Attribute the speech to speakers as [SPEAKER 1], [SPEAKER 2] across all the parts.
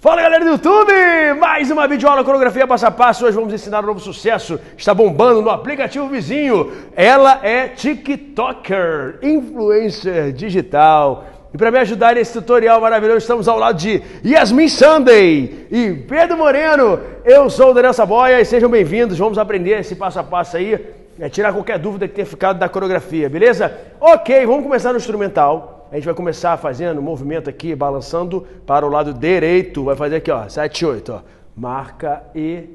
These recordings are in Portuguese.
[SPEAKER 1] Fala galera do YouTube! Mais uma videoaula coreografia passo a passo. Hoje vamos ensinar um novo sucesso. Está bombando no aplicativo vizinho. Ela é TikToker, influencer digital. E para me ajudar nesse tutorial maravilhoso, estamos ao lado de Yasmin Sunday e Pedro Moreno. Eu sou o Daniel Saboia e sejam bem-vindos. Vamos aprender esse passo a passo aí, é, tirar qualquer dúvida que tenha ficado da coreografia, beleza? Ok, vamos começar no instrumental. A gente vai começar fazendo movimento aqui, balançando para o lado direito. Vai fazer aqui, ó, 7, 8, ó. Marca e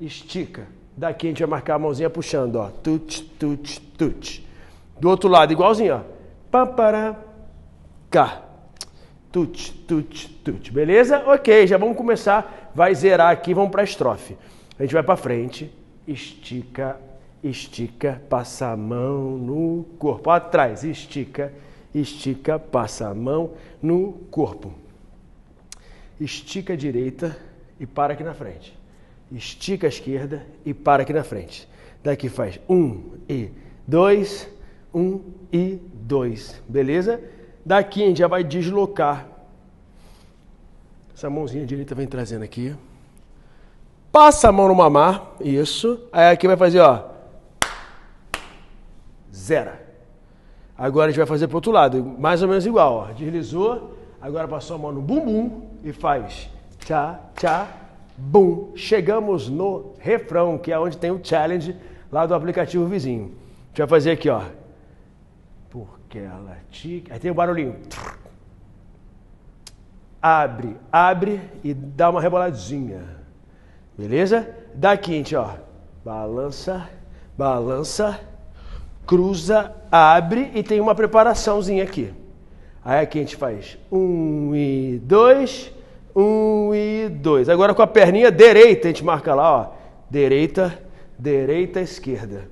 [SPEAKER 1] estica. Daqui a gente vai marcar a mãozinha puxando, ó. Tut, tut, tut. Do outro lado, igualzinho, ó. Para, cá. Tut, tut, tut. Beleza? Ok, já vamos começar. Vai zerar aqui, vamos para a estrofe. A gente vai para frente, estica, estica, passa a mão no corpo. Atrás, estica, estica, passa a mão no corpo. Estica a direita e para aqui na frente. Estica a esquerda e para aqui na frente. Daqui faz um e dois, um e dois. Beleza? Daqui a gente já vai deslocar. Essa mãozinha direita vem trazendo aqui. Passa a mão no mamar. Isso. Aí aqui vai fazer, ó. Zero. Agora a gente vai fazer para o outro lado, mais ou menos igual. Ó. Deslizou, agora passou a mão no bumbum e faz tchá, tchá, bum. Chegamos no refrão, que é onde tem o challenge lá do aplicativo vizinho. A gente vai fazer aqui, ó. Porque ela te... Aí tem o barulhinho. Abre, abre e dá uma reboladinha. Beleza? Daqui a gente, ó. Balança, balança cruza, abre e tem uma preparaçãozinha aqui. Aí aqui a gente faz um e dois, um e dois. Agora com a perninha direita, a gente marca lá, ó. Direita, direita, esquerda.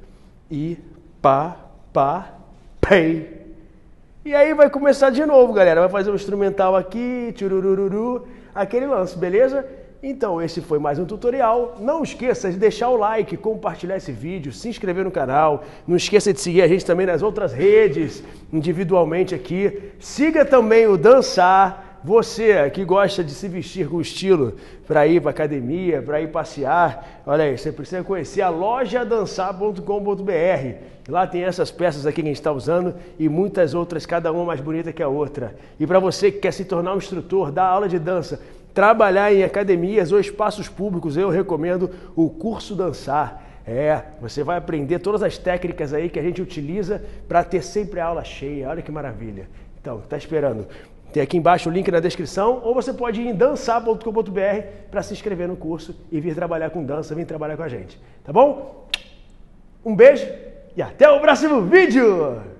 [SPEAKER 1] E pá, pá, pei. E aí vai começar de novo, galera. Vai fazer um instrumental aqui, tchurururu, aquele lance, beleza? Então, esse foi mais um tutorial. Não esqueça de deixar o like, compartilhar esse vídeo, se inscrever no canal. Não esqueça de seguir a gente também nas outras redes, individualmente aqui. Siga também o Dançar. Você que gosta de se vestir com estilo para ir para academia, para ir passear, olha aí, você precisa conhecer a loja dançar.com.br. Lá tem essas peças aqui que a gente está usando e muitas outras, cada uma mais bonita que a outra. E para você que quer se tornar um instrutor, dar aula de dança, trabalhar em academias ou espaços públicos, eu recomendo o curso Dançar. É, você vai aprender todas as técnicas aí que a gente utiliza para ter sempre a aula cheia. Olha que maravilha. Então, está esperando? Tem aqui embaixo o link na descrição, ou você pode ir em dançar.com.br para se inscrever no curso e vir trabalhar com dança, vir trabalhar com a gente. Tá bom? Um beijo e até o próximo vídeo!